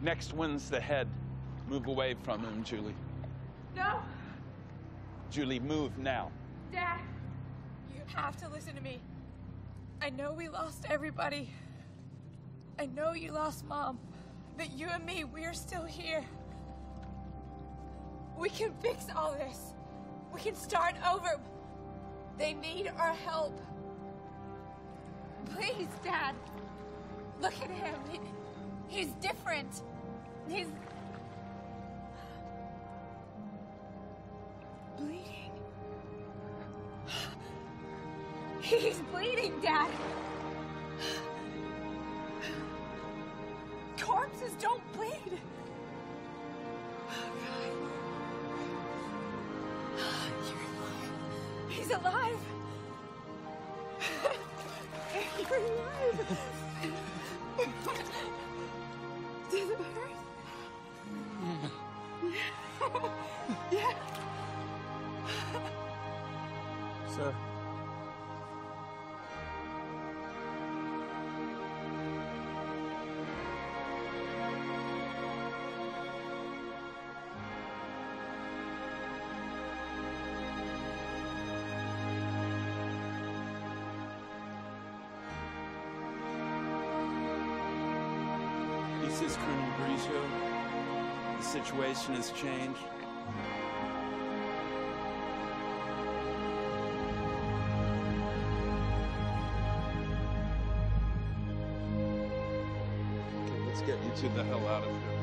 Next one's the head. Move away from him, Julie. No! Julie, move now. Dad! You have to listen to me. I know we lost everybody. I know you lost Mom. But you and me, we're still here. We can fix all this. We can start over. They need our help. Please, Dad. Look at him. He, he's different. He's bleeding. He's bleeding, Dad. Corpses don't bleed. Oh, he's alive. You're alive. Does This is Colonel Grigio. The situation has changed. Okay, let's get you to the hell out of here.